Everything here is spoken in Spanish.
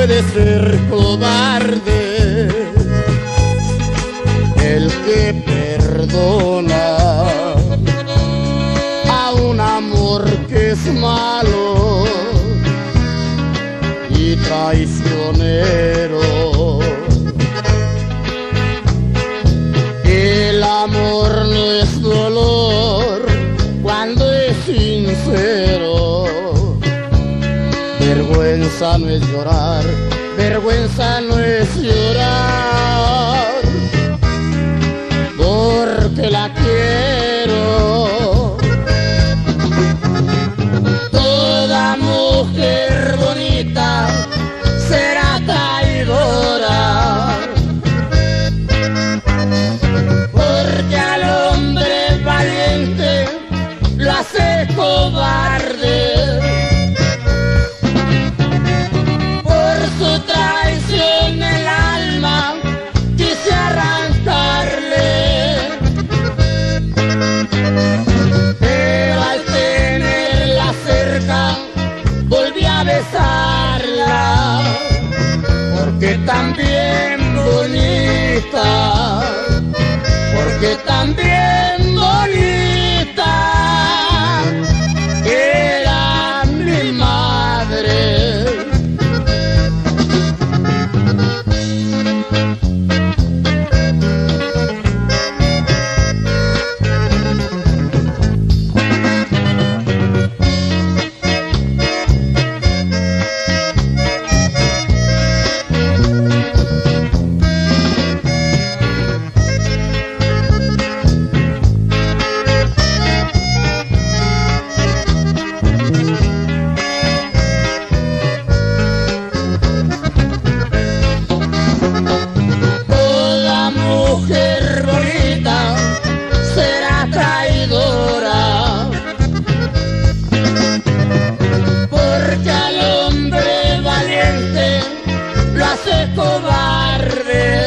puede ser cobarde el que perdona a un amor que es malo y traicionero. Vergüenza no es llorar, vergüenza no es llorar, porque la quiero. Toda mujer bonita será traidora, porque también bonita, porque tan cobarde.